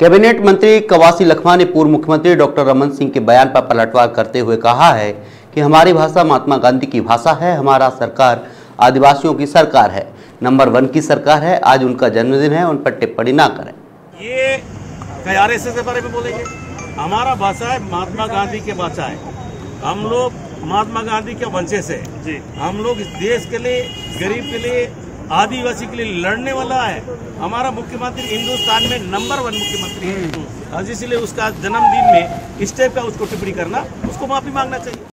Cabinet मंत्री कवासी लखमा ने पूर्व मुख्यमंत्री डॉक्टर रमन सिंह के बयान पर पलटवार करते हुए कहा है कि हमारी भाषा महात्मा गांधी की भाषा है हमारा सरकार आदिवासियों की सरकार है। नंबर वन की सरकार है आज उनका जन्मदिन है उन पर टिप्पणी ना करें। ये के बारे में बोलेंगे। हमारा भाषा है महात्मा गांधी की भाषा है। हम लोग महात्मा गांधी के वंशज से हम लोग इस देश के लिए गरीब के लिए आदिवासी के लिए लड़ने वाला है। हमारा मुख्यमंत्री हिंदुस्तान में नंबर वन मुख्यमंत्री है। और इसलिए उसका जन्मदिन में इस टाइप का उसको टिप्पणी करना उसको माफ़ी मांगना चाहिए।